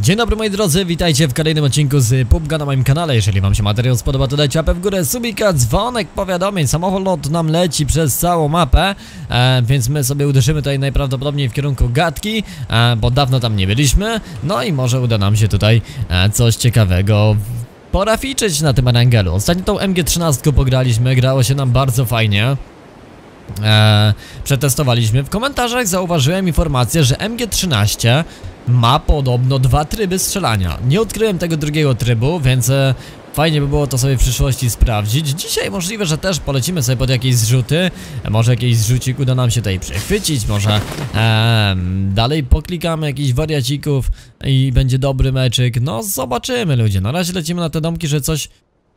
Dzień dobry moi drodzy, witajcie w kolejnym odcinku z PUBG'a na moim kanale. Jeżeli wam się materiał spodoba to dajcie łapę w górę, subika, dzwonek, powiadomień. Samolot nam leci przez całą mapę e, Więc my sobie uderzymy tutaj najprawdopodobniej w kierunku gadki e, Bo dawno tam nie byliśmy. No i może uda nam się tutaj e, coś ciekawego poraficzyć na tym Erangelu Ostatnio tą MG13 pograliśmy, grało się nam bardzo fajnie e, przetestowaliśmy. W komentarzach zauważyłem informację, że MG13 ma podobno dwa tryby strzelania. Nie odkryłem tego drugiego trybu, więc e, fajnie by było to sobie w przyszłości sprawdzić. Dzisiaj możliwe, że też polecimy sobie pod jakieś zrzuty. Może jakiś zrzucik uda nam się tutaj przechwycić, może e, dalej poklikamy jakichś wariacików i będzie dobry meczyk. No zobaczymy ludzie. Na razie lecimy na te domki, że coś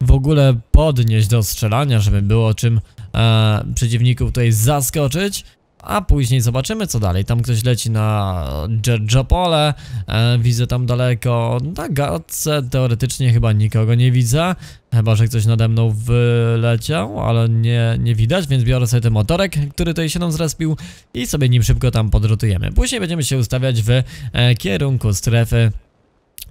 w ogóle podnieść do strzelania, żeby było czym e, przeciwników tutaj zaskoczyć. A później zobaczymy co dalej. Tam ktoś leci na Giorgiopole, e, widzę tam daleko. Na gadce teoretycznie chyba nikogo nie widzę. Chyba, że ktoś nade mną wyleciał, ale nie, nie widać, więc biorę sobie ten motorek, który tutaj się nam zrespił i sobie nim szybko tam podrotujemy. Później będziemy się ustawiać w e, kierunku strefy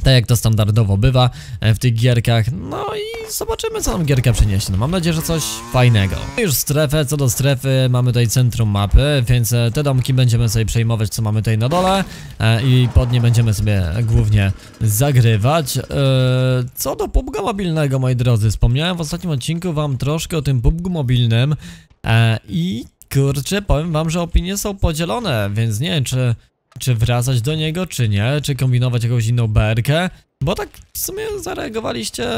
tak jak to standardowo bywa e, w tych gierkach. No i zobaczymy co nam gierka przyniesie. No mam nadzieję, że coś fajnego. Już strefę, co do strefy mamy tutaj centrum mapy, więc e, te domki będziemy sobie przejmować co mamy tutaj na dole e, i pod nie będziemy sobie głównie zagrywać. Co do PUBG mobilnego moi drodzy, wspomniałem w ostatnim odcinku wam troszkę o tym PUBG mobilnym i kurczę powiem wam, że opinie są podzielone, więc nie wiem czy czy wracać do niego, czy nie, czy kombinować jakąś inną berkę, bo tak w sumie zareagowaliście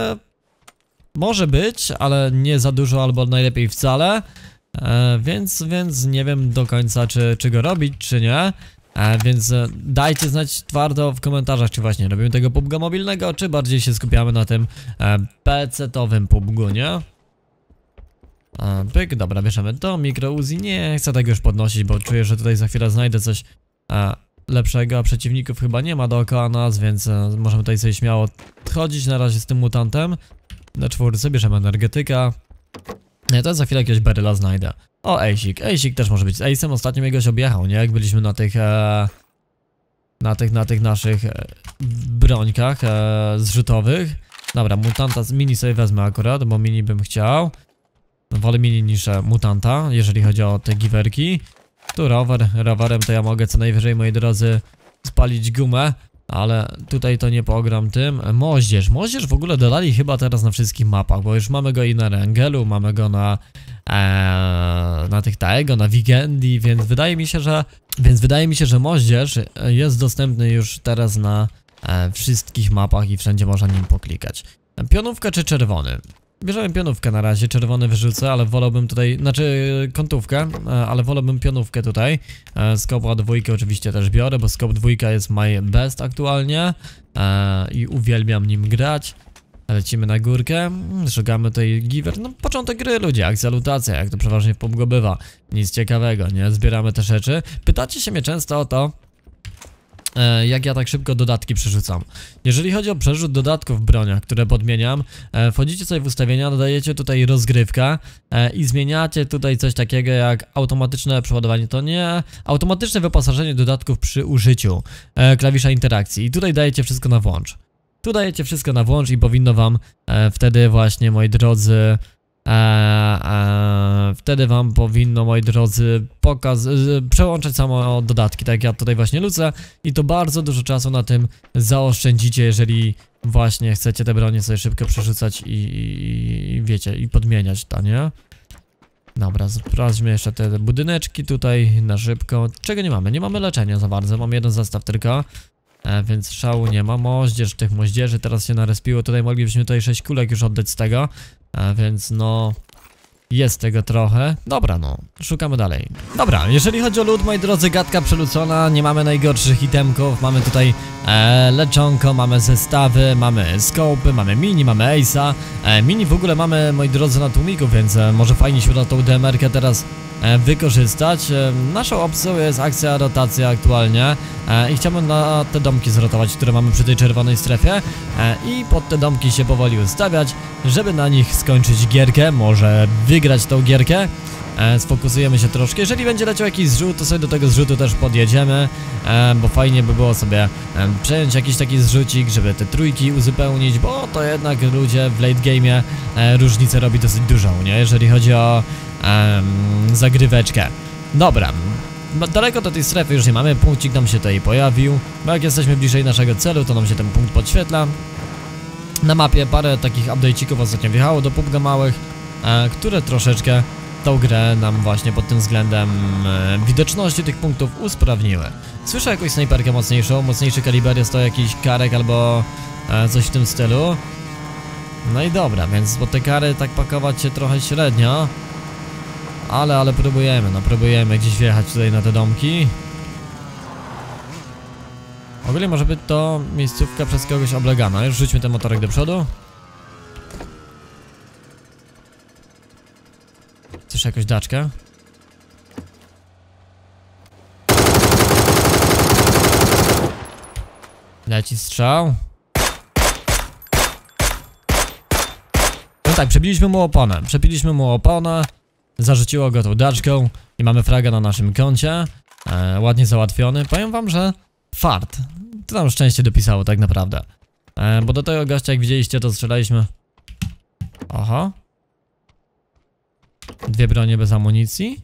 może być, ale nie za dużo albo najlepiej wcale, e, więc, więc nie wiem do końca czy, czy go robić, czy nie. E, więc e, dajcie znać twardo w komentarzach, czy właśnie robimy tego PUBG mobilnego, czy bardziej się skupiamy na tym e, PC-towym PUBG, nie? E, pyk, dobra, bierzemy to, mikro Uzi, nie chcę tego już podnosić, bo czuję, że tutaj za chwilę znajdę coś e, lepszego, przeciwników chyba nie ma dookoła nas, więc e, możemy tutaj sobie śmiało chodzić na razie z tym mutantem. Na czwórce bierzemy energetyka. Nie, to za chwilę jakiegoś beryla znajdę. O, Ejsik. Ejsik też może być. Z Ejsem ostatnio jakiegoś objechał, nie? Jak byliśmy na tych... E, na tych, na tych naszych e, brońkach e, zrzutowych. Dobra, mutanta z mini sobie wezmę akurat, bo mini bym chciał. Wolę mini niż e, mutanta, jeżeli chodzi o te giwerki. Tu rower, rowerem to ja mogę co najwyżej, moi drodzy, spalić gumę, ale tutaj to nie pogram tym. Moździerz, moździerz w ogóle dodali chyba teraz na wszystkich mapach, bo już mamy go i na Rangelu, mamy go na ee, na tych Taego, na Vigendi, więc wydaje mi się, że więc wydaje mi się, że moździerz jest dostępny już teraz na e, wszystkich mapach i wszędzie można nim poklikać. Pionówka czy czerwony? Bierzemy pionówkę na razie, czerwony wyrzucę, ale wolałbym tutaj, znaczy kątówkę, e, ale wolałbym pionówkę tutaj. E, Skopa dwójkę oczywiście też biorę, bo skop dwójka jest my best aktualnie e, i uwielbiam nim grać. Lecimy na górkę, szukamy tutaj giver, no początek gry ludzie, akcja lutacja, jak to przeważnie w PUBG bywa. Nic ciekawego, nie? Zbieramy te rzeczy. Pytacie się mnie często o to, jak ja tak szybko dodatki przerzucam. Jeżeli chodzi o przerzut dodatków w broniach, które podmieniam, e, wchodzicie sobie w ustawienia, dodajecie tutaj rozgrywka e, i zmieniacie tutaj coś takiego jak automatyczne przeładowanie, to nie, automatyczne wyposażenie dodatków przy użyciu e, klawisza interakcji i tutaj dajecie wszystko na włącz. Tu dajecie wszystko na włącz i powinno wam e, wtedy właśnie, moi drodzy, E, e, wtedy wam powinno, moi drodzy, pokaz z- przełączać samo dodatki, tak jak ja tutaj właśnie lucę i to bardzo dużo czasu na tym zaoszczędzicie, jeżeli właśnie chcecie te bronie sobie szybko przerzucać i, i, i wiecie, i podmieniać to, nie? Dobra, sprawdźmy jeszcze te budyneczki tutaj na szybko. Czego nie mamy? Nie mamy leczenia za bardzo, mam jeden zestaw tylko. E, więc szału nie ma. Moździerz tych moździerzy teraz się narespiło. Tutaj moglibyśmy tutaj 6 kulek już oddać z tego. A więc no... Jest tego trochę. Dobra, no. Szukamy dalej. Dobra, jeżeli chodzi o lód, moi drodzy, gadka przelucona. Nie mamy najgorszych itemków. Mamy tutaj e, leczonko, mamy zestawy, mamy skopy, mamy mini, mamy ace'a. E, mini w ogóle mamy, moi drodzy, na tłumiku, więc e, może fajnie się uda tą DMR-kę teraz e, wykorzystać. E, naszą opcją jest akcja rotacja aktualnie e, i chciałbym na te domki zrotować, które mamy przy tej czerwonej strefie i pod te domki się powoli ustawiać, żeby na nich skończyć gierkę, może wygrać tą gierkę. e, sfokusujemy się troszkę. Jeżeli będzie leciał jakiś zrzut, to sobie do tego zrzutu też podjedziemy, e, bo fajnie by było sobie e, przejąć jakiś taki zrzucik, żeby te trójki uzupełnić, bo to jednak ludzie w late game'ie różnicę robi dosyć dużą, nie? Jeżeli chodzi o zagryweczkę. Dobra, ma- daleko do tej strefy już nie mamy, punkcik nam się tutaj pojawił, bo jak jesteśmy bliżej naszego celu, to nam się ten punkt podświetla. Na mapie parę takich update'ików ostatnio wjechało do PUBG małych, które troszeczkę tą grę nam właśnie pod tym względem e, widoczności tych punktów usprawniły. Słyszę jakąś snajperkę mocniejszą, mocniejszy kaliber jest to jakiś karek albo e, coś w tym stylu. No i dobra, więc po te kary tak pakować się trochę średnio. Ale, ale próbujemy, no próbujemy gdzieś wjechać tutaj na te domki. Ogólnie może być to miejscówka przez kogoś oblegana. Już rzućmy ten motorek do przodu. Jakąś daczkę. Leci strzał. No tak, przebiliśmy mu oponę. Przebiliśmy mu oponę. Zarzuciło go tą daczką. I mamy fraga na naszym koncie. E, ładnie załatwiony. Powiem wam, że fart. To nam szczęście dopisało tak naprawdę. E, bo do tego gościa, jak widzieliście, to strzelaliśmy. Aha. Dwie bronie bez amunicji.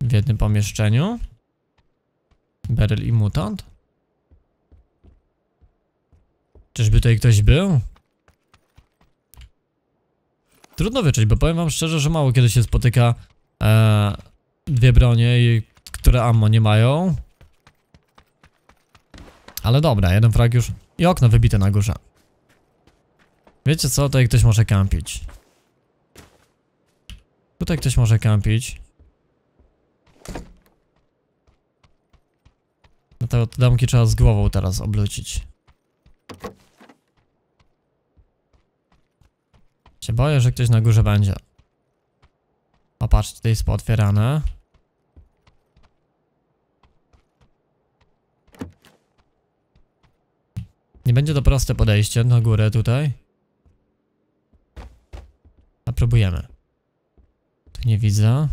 W jednym pomieszczeniu. Beryl i mutant. Czyżby tutaj ktoś był? Trudno wyczuć, bo powiem wam szczerze, że mało kiedy się spotyka e, dwie bronie, i, które ammo nie mają. Ale dobra, jeden frag już i okno wybite na górze. Wiecie co, tutaj ktoś może kampić. Tutaj ktoś może kampić. No to domki trzeba z głową teraz oblucić. Się boję, że ktoś na górze będzie. O, patrz, tutaj jest pootwierane. Nie będzie to proste podejście na górę tutaj. A próbujemy. Nie widzę.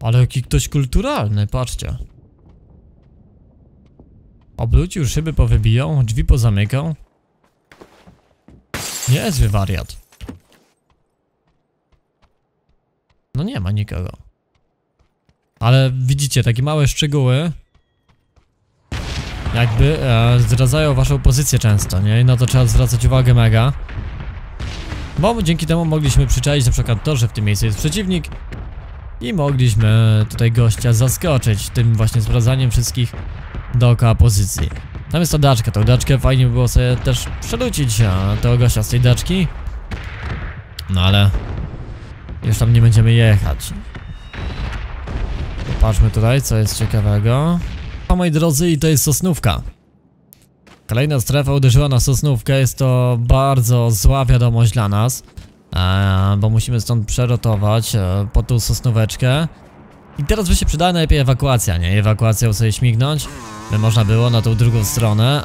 Ale jaki ktoś kulturalny, patrzcie. Obrócił szyby, powybijał, drzwi pozamykał. Niezły wariat. No nie ma nikogo. Ale widzicie, takie małe szczegóły jakby e, zdradzają waszą pozycję często, nie? I na to trzeba zwracać uwagę mega. Bo dzięki temu mogliśmy przyczaić na przykład to, że w tym miejscu jest przeciwnik i mogliśmy tutaj gościa zaskoczyć tym właśnie sprawdzaniem wszystkich dookoła pozycji. Tam jest ta daczka, tą daczkę fajnie by było sobie też przelucić a, tego gościa z tej daczki. No ale już tam nie będziemy jechać. Popatrzmy tutaj, co jest ciekawego. O moi drodzy, i to jest Sosnówka. Kolejna strefa uderzyła na Sosnówkę, jest to bardzo zła wiadomość dla nas. E, bo musimy stąd przerotować e, po tą Sosnóweczkę. I teraz by się przydała najlepiej ewakuacja, nie? Ewakuacją sobie śmignąć. By można było na tą drugą stronę.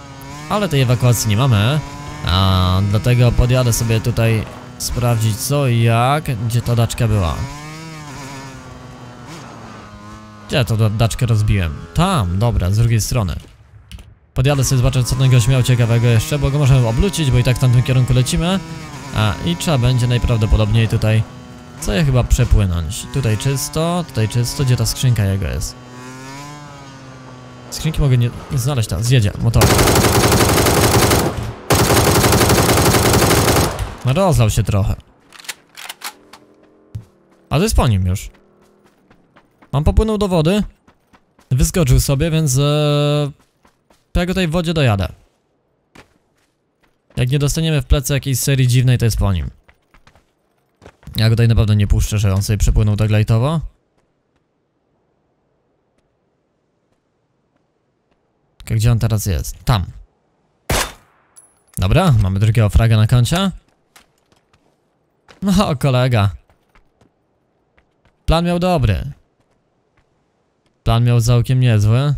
Ale tej ewakuacji nie mamy. A, dlatego podjadę sobie tutaj sprawdzić co i jak, gdzie ta daczka była. Gdzie ja tą daczkę rozbiłem? Tam, dobra, z drugiej strony. Podjadę sobie zobaczyć co ten gość miał ciekawego jeszcze, bo go możemy oblucić, bo i tak w tamtym kierunku lecimy. A, i trzeba będzie najprawdopodobniej tutaj co ja chyba przepłynąć. Tutaj czysto, tutaj czysto, gdzie ta skrzynka jego jest? Skrzynki mogę nie, znaleźć teraz, zjedzie, motor. No rozlał się trochę. A to jest po nim już. On popłynął do wody. Wyskoczył sobie, więc ee, to ja go w wodzie dojadę. Jak nie dostaniemy w plecy jakiejś serii dziwnej, to jest po nim. Ja go tutaj na pewno nie puszczę, że on sobie przepłynął tak lightowo. Tylko gdzie on teraz jest? Tam. Dobra, mamy drugiego fraga na koncie. No, kolega. Plan miał dobry. Plan miał całkiem niezły.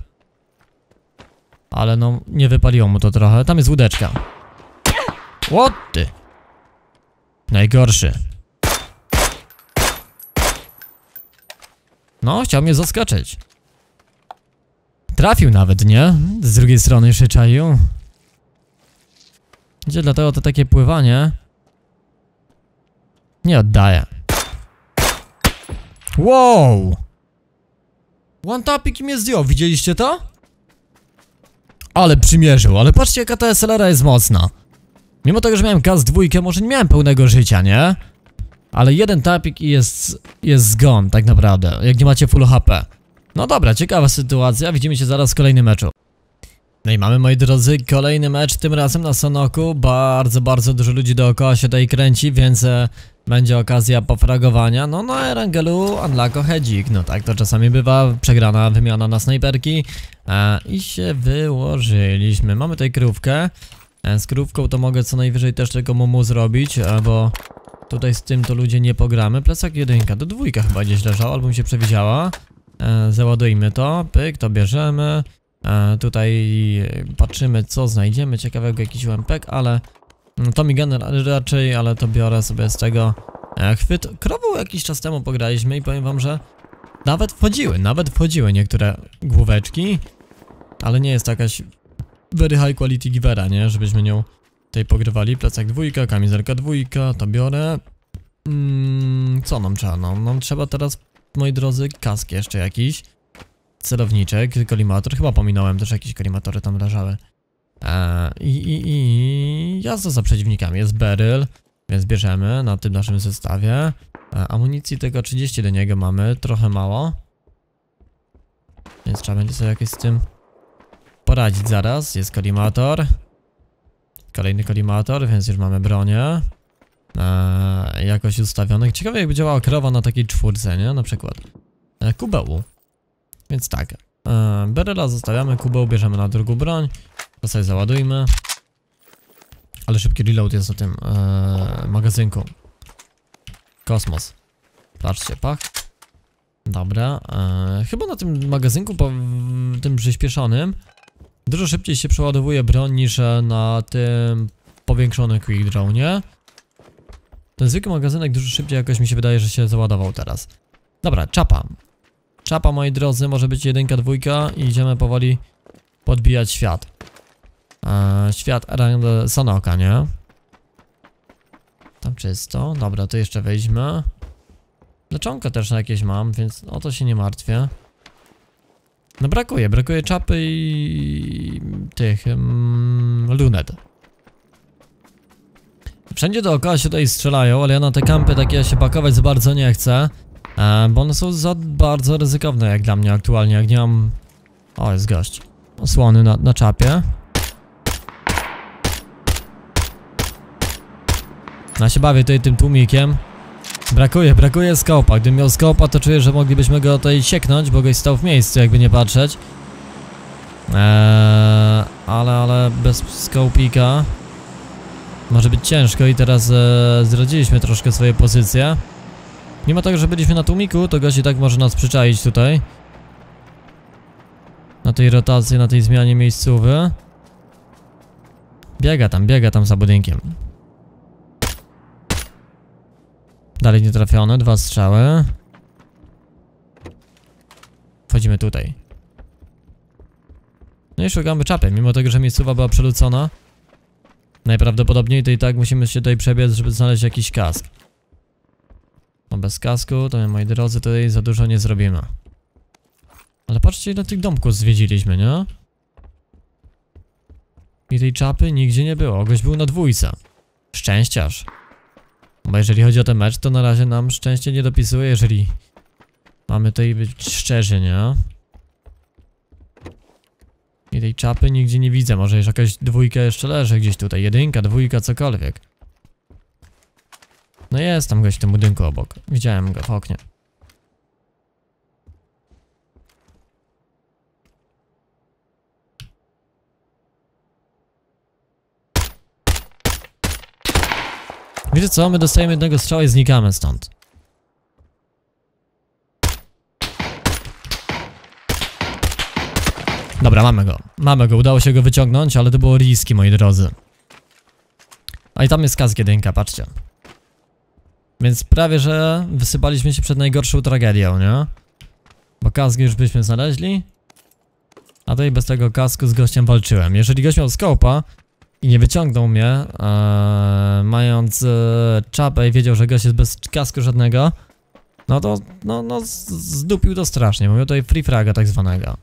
Ale no, nie wypaliło mu to trochę. Tam jest łódeczka. What ty? Najgorszy. No, chciał mnie zaskoczyć. Trafił nawet, nie? Z drugiej strony jeszcze czaił. Gdzie dlatego to takie pływanie? Nie oddaję. Wow! One tapik i mnie zdjął, widzieliście to? Ale przymierzył, ale patrzcie jaka ta SLR jest mocna. Mimo tego, że miałem gaz dwójkę, może nie miałem pełnego życia, nie? Ale jeden tapik i jest, jest zgon, tak naprawdę, jak nie macie full HP. No dobra, ciekawa sytuacja, widzimy się zaraz w kolejnym meczu. No i mamy, moi drodzy, kolejny mecz, tym razem na Sonoku. Bardzo, bardzo dużo ludzi dookoła się tutaj kręci, więc e, będzie okazja pofragowania. No na Erangelu Unlocko Hedzik, no tak to czasami bywa, przegrana wymiana na snajperki. E, I się wyłożyliśmy. Mamy tutaj krówkę. E, z krówką to mogę co najwyżej też tylko mumu zrobić, e, bo tutaj z tym to ludzie nie pogramy. Plecak jedynka, do dwójka chyba gdzieś leżał, albo mi się przewidziała. E, załadujmy to, pyk, to bierzemy. E, tutaj patrzymy co znajdziemy ciekawego, jakiś UMPek, ale to gener raczej, ale to biorę sobie z tego e, chwyt. Krową jakiś czas temu pograliśmy i powiem wam, że nawet wchodziły, nawet wchodziły niektóre główeczki, ale nie jest to jakaś very high quality givera, nie, żebyśmy nią tutaj pogrywali. Plecak dwójka, kamizelka dwójka, to biorę. Mm, co nam trzeba? No, nam trzeba teraz, moi drodzy, kask jeszcze jakiś celowniczek, kolimator, chyba pominąłem też jakieś kolimatory tam leżały. Eee, i, i, I jazda za przeciwnikami, jest beryl, więc bierzemy na tym naszym zestawie. Eee, amunicji tego 30 do niego mamy, trochę mało. Więc trzeba będzie sobie jakieś z tym poradzić zaraz. Jest kolimator. Kolejny kolimator, więc już mamy bronię. Eee, jakoś ustawionych. Ciekawe jakby działała krowa na takiej czwórce, nie? Na przykład. Eee. Więc tak. E, zostawiamy, kubeł bierzemy na drugą broń. To sobie załadujmy. Ale szybki reload jest na tym e, magazynku. Kosmos. Patrzcie, pach. Dobra. E, chyba na tym magazynku, po, tym przyspieszonym, dużo szybciej się przeładowuje broń niż e, na tym powiększonym quick draw, nie? Ten zwykły magazynek dużo szybciej jakoś mi się wydaje, że się załadował teraz. Dobra, czapa. Czapa, moi drodzy, może być jedynka, dwójka i idziemy powoli podbijać świat. Eee, świat Sonoka, nie? Tam czysto. Dobra, to jeszcze weźmy. Leczonkę też jakieś mam, więc o to się nie martwię. No brakuje, brakuje czapy i tych mm, lunet. Wszędzie dookoła się tutaj strzelają, ale ja na te kampy takie się pakować za bardzo nie chcę. E, bo one są za bardzo ryzykowne jak dla mnie aktualnie, jak nie mam... O, jest gość. Osłony na, na czapie. Ja się bawię tutaj tym tłumikiem. Brakuje, brakuje skopa. Gdybym miał skopa, to czuję, że moglibyśmy go tutaj sieknąć, bo goś stał w miejscu, jakby nie patrzeć. Eee, ale, ale bez skopika może być ciężko i teraz e, troszkę swoje pozycje. Mimo tego, że byliśmy na tłumiku, to gość i tak może nas przyczaić tutaj. Na tej rotacji, na tej zmianie miejscowy. Biega tam, biega tam za budynkiem. Dalej nie trafione, dwa strzały. Wchodzimy tutaj. No i szukamy czapy, mimo tego, że miejscowa była przelucona. Najprawdopodobniej to i tak musimy się tutaj przebiec, żeby znaleźć jakiś kask. No bez kasku, to moi drodzy, tutaj za dużo nie zrobimy. Ale patrzcie ile tych domków zwiedziliśmy, nie? I tej czapy nigdzie nie było, goś był na dwójce. Szczęściarz. Bo jeżeli chodzi o ten mecz, to na razie nam szczęście nie dopisuje, jeżeli mamy tutaj być szczerzy, nie? I tej czapy nigdzie nie widzę, może już jakaś dwójka jeszcze leży gdzieś tutaj, jedynka, dwójka, cokolwiek. No jest tam gość w tym budynku obok. Widziałem go w oknie. Wiecie co? My dostajemy jednego strzała i znikamy stąd. Dobra, mamy go. Mamy go. Udało się go wyciągnąć, ale to było riski, moi drodzy. A i tam jest kask jedynka, patrzcie. Więc prawie, że wysypaliśmy się przed najgorszą tragedią, nie? Bo kask już byśmy znaleźli. A tutaj bez tego kasku z gościem walczyłem. Jeżeli gość miał skopa i nie wyciągnął mnie, e, mając e, czapę i wiedział, że gość jest bez kasku żadnego, no to, no, no, zdupił to strasznie. Mówię tutaj free fraga tak zwanego.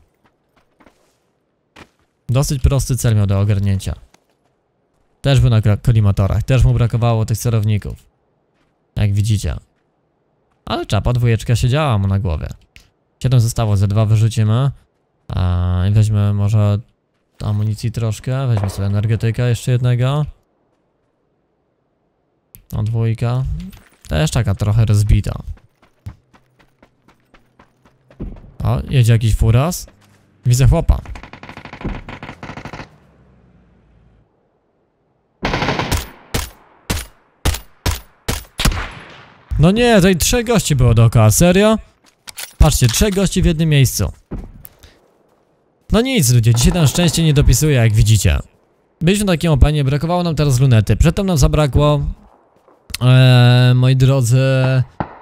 Dosyć prosty cel miał do ogarnięcia. Też był na kolimatorach, też mu brakowało tych celowników. Jak widzicie. Ale czapa dwójeczka siedziała mu na głowie. 7 zostało, ze dwa wyrzucimy. A, I weźmy może amunicji troszkę, weźmy sobie energetyka jeszcze jednego. No dwójka. Też taka trochę rozbita. O, jedzie jakiś furas. Widzę chłopa. No nie, tutaj trzech gości było dookoła, serio? Patrzcie, trzech gości w jednym miejscu. No nic ludzie, dzisiaj nam szczęście nie dopisuje jak widzicie. Byliśmy na takim brakowało nam teraz lunety. Przedtem nam zabrakło... Eee, moi drodzy...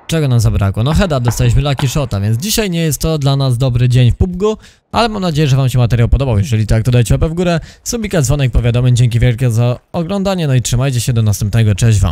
Czego nam zabrakło? No heada dostaliśmy Lucky Shota, więc dzisiaj nie jest to dla nas dobry dzień w PUBG, ale mam nadzieję, że wam się materiał podobał. Jeżeli tak, to dajcie łapę w górę, subika, dzwonek, powiadomień. Dzięki wielkie za oglądanie, no i trzymajcie się do następnego. Cześć wam.